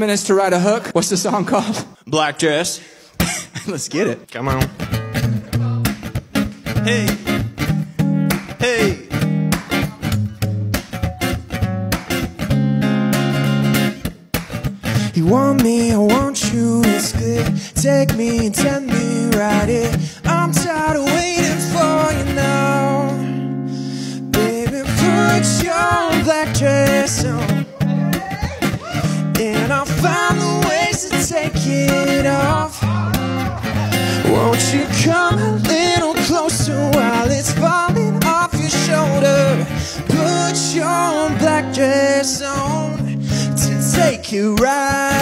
minutes to write a hook. What's the song called? Black dress. Let's get it. Come on. Hey. Hey. You want me, I want you, it's clear. Take me and tell me right here. I'm tired of waiting for you now. Baby, put your black dress on. And I'll find the ways to take it off. Won't you come a little closer while it's falling off your shoulder? Put your black dress on to take it right.